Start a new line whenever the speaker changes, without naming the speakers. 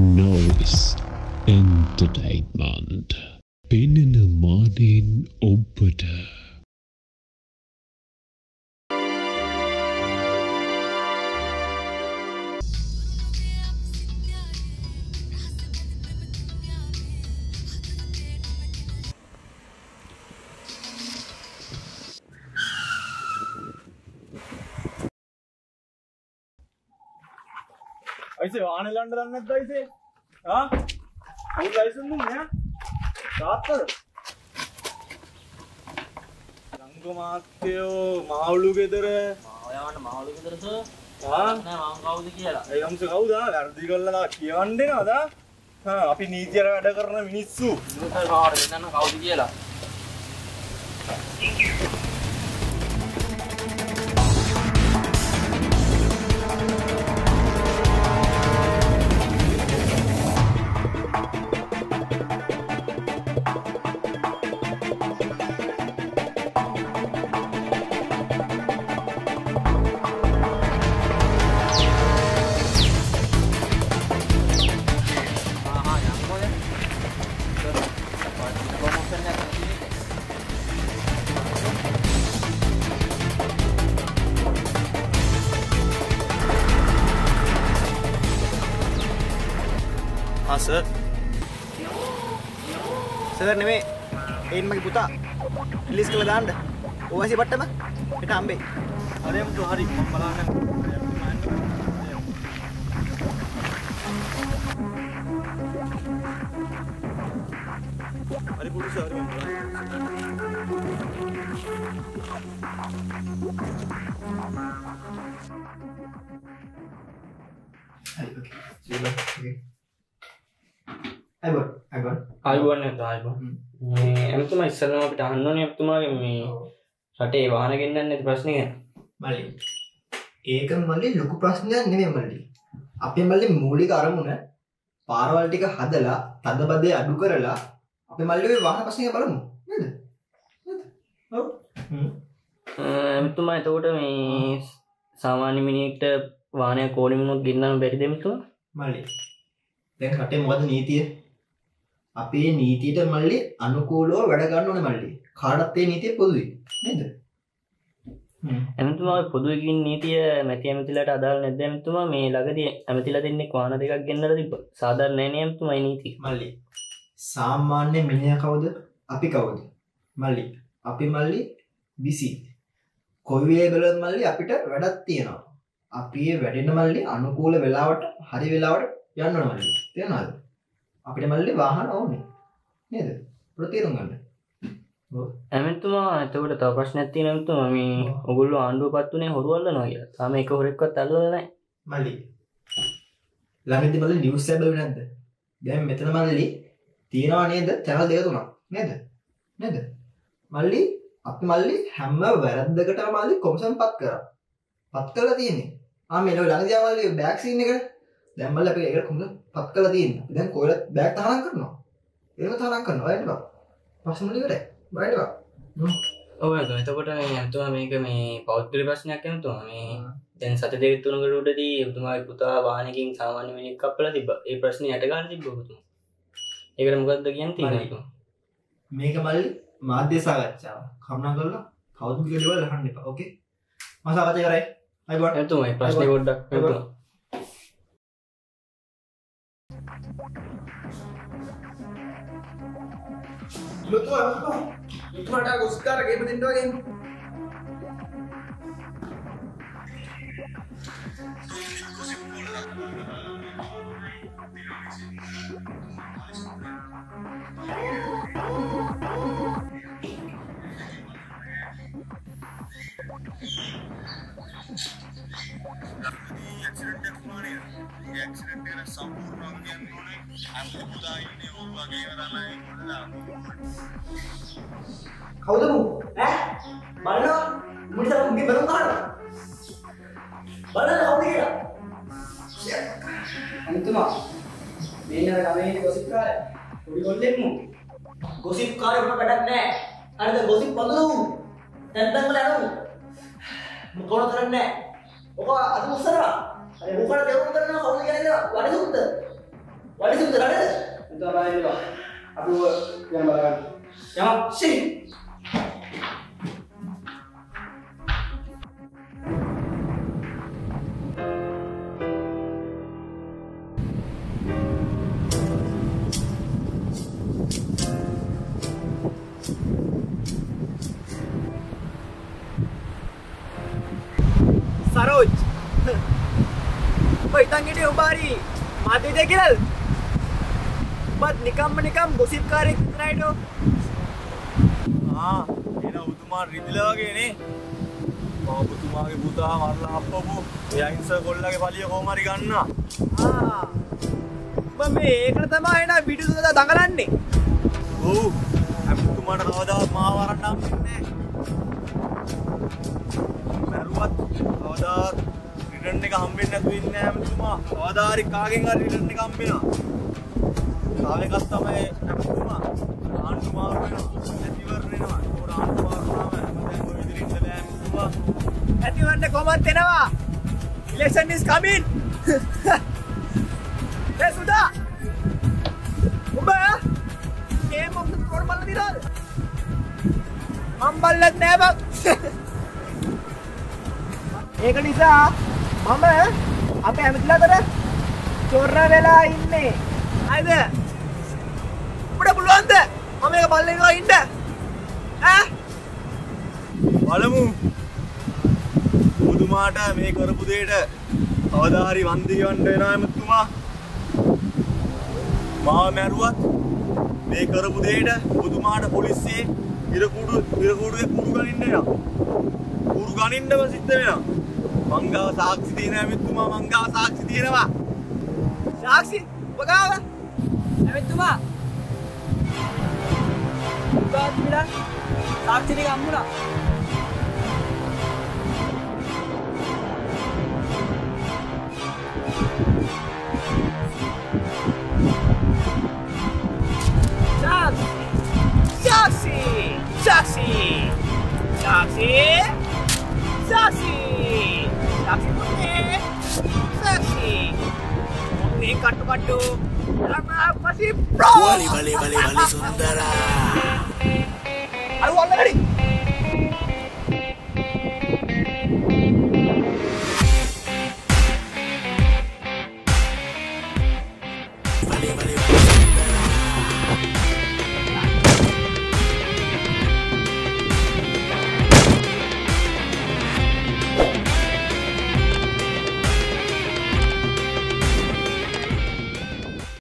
noise entertainment. Bin in the morning, opener. ඔබ්බට
අයිසේ වානලන්ඩ දන්නත් අයිසේ. ලයිසන් මෙ තාත්තද? රංග මාත්‍යයෝ මාවුලු ගෙදර.
ඔයාට මවලු? මං කවුද කියලා.
ඒකම්ස කවුදා? වැරදි කල්ලලා කියවන්ඩෙන අදා අපි නීතියට වැඩ කරන මිනිස්සු.
කාට දෙන්න? කවුද කියලා
හස
සර් නෙමේ ඒන් මගේ පුතා රිලිස් කළ දාන්න ඕවැසි පට්ටම එට අම්බේ
අරයමුතු හරි මම බලාගන්න හරි පුරුස හරි මම බලන්න.
අයිබ අයිබ
ආයුබෝවන් නැත ආයුබෝවන් මේ එමතුමා ඉස්සෙල්ලාම අපිට අහන්න ඕනේ එතුමාගේ මේ රටේ වාහන ගෙන්නන්න නැති ප්‍රශ්නේ ගැන.
මල්ලි ඒක මල්ලි ලොකු ප්‍රශ්නයක් නෙමෙයි මල්ලි. අපේ මල්ලි මූලික අරමුණ පාරවල් ටික හදලා තද බදේ අඩු කරලා අපේ මල්ලි වාහන ප්‍රශ්නය බලමු.
එමතුමා එතකොට මේ සාමාන්‍ය මිනිෙක්ට වානය කෝඩිමුණුත් ගෙන්න්නම බැරි දෙමතුවා
මල්ලි දැන් රටේ මොකද නීතිය අපේ නීතියට මල්ලි අනුකූලව වැඩ ගන්න ඕනේ මල්ලි. කාටත් ඒ නීතිය පොදුයි. නේද?
ඇමතුමා පොදුවකින් නීතිය මැති ඇමතිලට අදාල් නැද ඇමතුමා මේ ලගද ඇමතිල දෙන්නෙක් වාන දෙකක් ගෙන්න්නල තිබ සාධරණයන ඇමතුමයි නීති
මල්ලි සාමාන්‍ය මිනිහ කවුද? අපි කවුද? මල්ලි අපි මල්ලි විසි කොවිේ බලත් මල්ලි අපිට වැඩත් තියෙනවා. අපි වැඩෙන මල්ලි අනුකූල වෙලාවට හරි වෙලාවට යන්න මල්ලි. තියෙනද අපිට මල්ලි වාහන ඕනේ. නේද? ප්‍රතේරුම් ගන්න.
ඇමතුමා ඇතකට ත ප්‍රශ්න ඇති නැමතුම මේ ඔගුල්ල ආණ්ඩුව පත්වනේ හොරුවල්ල නොය තම එක හොරෙක්වත් අල්ලනෑ
මල්ලි. ළඟදි මල්ලි නිවස් සැබව නැද්ද? දැන් මෙතන මල්ලි තියෙනවා නේද? චැනල් තුනක්. නේද? නේද? මල්ලි අපි මල්ලි හැම වැරද්දකට මල්ලි කොමසන් පත් කර. පත් කලා තියෙන්නේ. ආ මෙලෝ ළඟදි මල්ලි බෑග් සීන් එක දැන් මල්ලි අපි ඒකට කොමසන් පත් කලා තියෙන්නේ? අපි දැන් කොහෙද බෑග් තහනම් කරනවා? ඒක තහනම් කරනවා. බා ප්‍රශ්න වල ඉවරයි. බා
ඔව එතකොට ඇතුවා මේක මේ පෞද්ගල ප්‍රශ්නයක් ඇමතුම මේ දැන් සත දෙක තුනකටටදී එතුමායි පුතා වානකින් සාමාන්‍ය මිනික් කපල තිබ ඒ ප්‍රශ්න යටගන්න තිබ්බතුම ඒකට මොකක්ද කියන් තිීනක
මේක මල්ලි මාධ්‍ය සාකච්ඡාව. කරුණා කරලා කවුරුගේ දේවල් අහන්න එපා. ඕකේ මම සාකච්ඡා කරයි Lo
tuh apa? Lo tuh ada gustar kayak betin doang. Oh, oh, oh. ගොඩ්ඩක් ඇතුවා
ලොතුවා ලොතුවා ලොතුවාට ගොස්කාර ගේම දෙන්න වගේ කවුද මු ඈ බලනවා මුලින්ම මුගේ බැලුම් ගන්නවා බලන්න කවුද කියලා
අනිතුමා මේ නර ගමේ ගොසිප් කාරය පොඩි කොල්ලෙක්මු
ගොසිප් කාරේ උඩ වැඩක් නැහැ අනිත් ගොසිප් පොදු දැන් දැන් වල යනවා මොකෝන කරන්නේ? ඔක අද උස්සනවා අර මොකද දෙවුම් කරනවා කවුද කියන්නේ වැඩ දුක්ද විතරනේ
එතකොට බලන්න අපි යන බලන්න. යමු
ෂී
ඔබ ඉතන් හිටියේ උඹ හරි මාධ්‍යවිද්‍යාව කියලාද? උඹත් නිකම්ම නිකම් ගොසිප් කාරයෙක් විතරයිඩෝ.
ආ එන උතුමා රිදිලා වගේ නේ ඔබතුමාගේ පුතා මරලා අප්පපු අහිංසක කොල්ලගේ පලිය කොහොම හරි ගන්න
ආ. උඹ මේ ඒකට තමයි එන වීඩියෝ සුදා දඟලන්නේ.
ඔව් අපතුමාට කවදාවත් මාව වරන්න හම්බෙන්නේ නැහැ මරුවත් කවදාවත් රිටර්න් එක හම්බෙන්නේ නැතුව ඉන්නේ නැහැ අපතුමා කවදා හරි කාගෙන් හරි රිටර්න් එක හම්බෙනවා තව එකක් තමයි අපතුමා ආණ්ඩු මාරු වෙනවා නැතිවරණ වෙනවා ඒකට ආණ්ඩු මාරු වුණාම දැන් ඔය ඉදිරියට බෑ අපතුමා
ඇතිවන්න කොමත් එනවා. Election is coming. ඒ සුදා. උඹ ගේම් ඔෆ් ද ෆ්ලෝර් බලලා දිනවද? මම බලලත් නෑ බං. ඒක නිසා මම අපේ ඇමතිලාතර චොර්ර වෙලා ඉන්නේ. හරිද? උඹට පුළුවන්ද? මම මේක බලලා ඉන්නවා ඉන්න. ඈ?
බලමු මුතුමාට මේ කරපු දෙයට කවදා හරි වන්දි ගන්න වෙනවා එමුතුමා මාව මැරුවත් මේ කරපු දෙයට මුතුමාට පොලිසියේ ඉරකුඩු ඉරකුඩුවේ කුඩු ගනින්න වෙනවා කුඩු ගනින්නම සිද්ධ වෙනවා මංගාව සාක්ෂි තියෙනවා එමුතුමා මංගාව සාක්ෂි තියෙනවා.
සාක්ෂි උපගාව ඇමෙතුමා උපාතිලා සාක්ෂි ටික අම්මුණා kartu-kartu lama apa sih
bro? Balik balik balik sundara
aduh